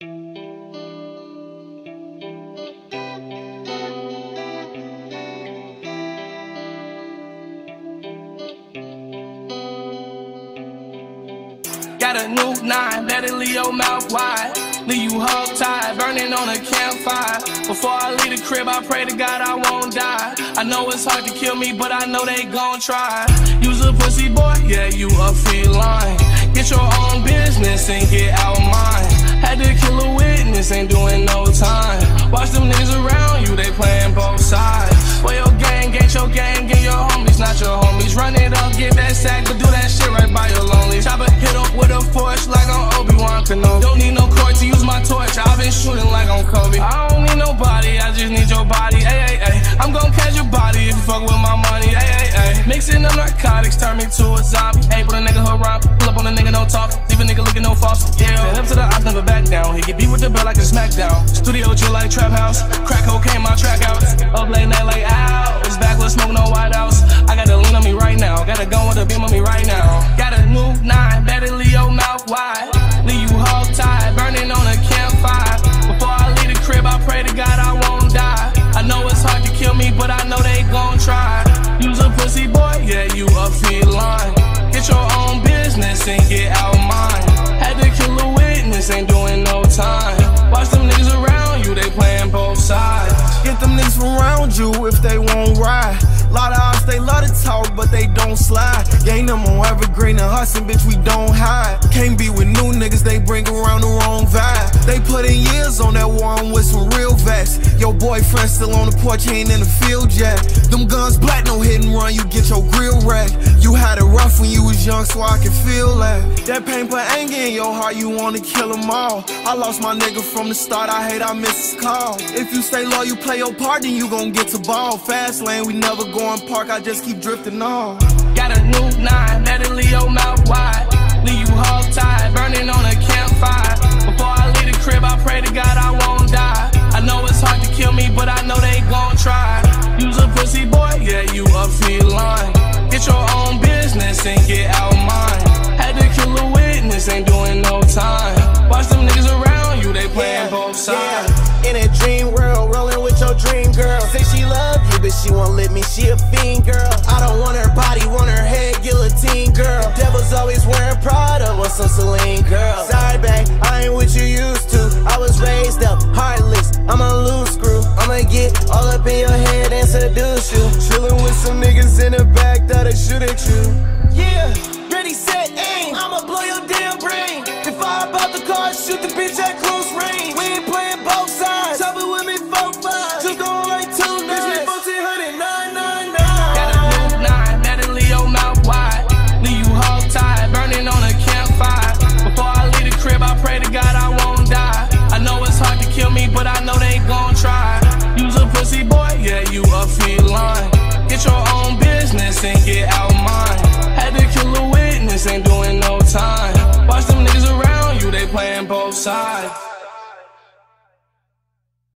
Got a new nine, better leave your mouth wide. Leave you hog tied, burning on a campfire. Before I leave the crib, I pray to God I won't die. I know it's hard to kill me, but I know they gon' try. You's a pussy boy, yeah, you a feline. Get your own business and get out mine. To kill a witness, ain't doing no time. Watch them niggas around you, they playing both sides. Well, your gang ain't your gang, get your homies, not your homies. Run it up, get that sack, but do that shit right by your lonely. Chopper hit up with a force like I'm Obi-Wan Kenobi. Don't need no court to use my torch, I've been shooting like I'm Kobe. I don't need nobody, I just need your body, ay, ay, ay. I'm gon' catch your body if you fuck with my money, ay, ay, ay. Mixing up narcotics, turn me to a zombie. Hey, put a nigga hood rhyme, pull up on a nigga, no talk. Leave a nigga looking no false, yeah. Up to the never back down. He get beat with the bell like a smackdown. Studio chill like trap house. Crack cocaine, my track out. Up late night like owls. Backward smoke, no white house. I got a lean on me right now. Got a gun with a beam on me right now. Got a new nine, better leave your mouth wide. Leave you hog tied, burning on a campfire. Before I leave the crib, I pray to God I won't die. I know it's hard to kill me, but I know they gon' try. You's a pussy boy, yeah, you a feline. Get your own business and get out Get them niggas around you if they won't ride. Lot of ops, they love to talk, but they don't slide. Gang them on evergreen and hustling, bitch, we don't hide. Can't be with new niggas, they bring around the wrong vibe. They put in years on that boyfriend still on the porch, he ain't in the field yet. Them guns black, no hit and run, you get your grill wrecked. You had it rough when you was young, so I can feel that. That pain put anger in your heart, you wanna kill them all. I lost my nigga from the start, I hate I miss his call. If you stay low, you play your part, then you gon' get to ball. Fast lane, we never go in park, I just keep drifting on. Got a new nine, better leave your mouth wide. Leave you hog tied, burning on a a feline. Get your own business and get out mine. Had to kill a witness, ain't doing no time. Watch them niggas around you, they playing both sides. In a dream world, rolling with your dream girl. Say she love you, but she won't let me. She a fiend girl. I don't want her body, want her head, guillotine girl. Devil's always wearing Prada, want some Celine girl. Sorry, babe, I ain't what you used to. I was raised up, heartless. I'm a loose screw. I'ma get all up in your head and seduce you. Shoot at you. Yeah, ready, set, aim. I'ma blow your damn brain. If I hop out the car, shoot the bitch at close range. We time. Watch them niggas around you, they playing both sides.